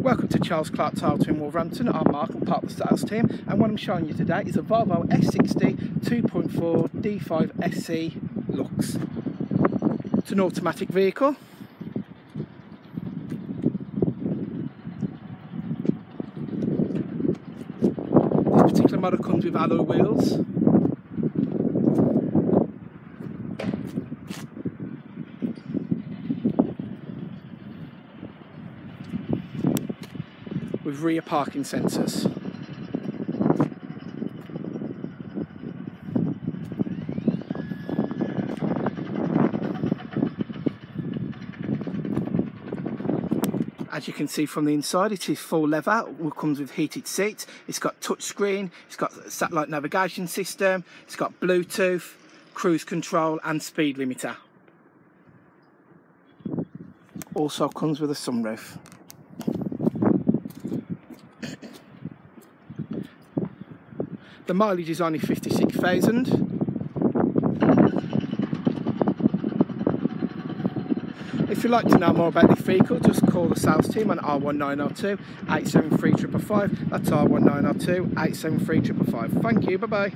Welcome to Charles Clark Toyota in Wolverhampton. I'm Mark, I'm part of the sales team, and what I'm showing you today is a Volvo S60 2.4 D5 SE Lux. It's an automatic vehicle. This particular model comes with alloy wheels. With rear parking sensors. As you can see from the inside, it is full leather, it comes with heated seats, it's got touchscreen, it's got satellite navigation system, it's got Bluetooth, cruise control and speed limiter. Also comes with a sunroof. The mileage is only 56,000. If you'd like to know more about this vehicle, just call the sales team on R1902 873 555. That's R1902 873 555. Thank you, bye bye.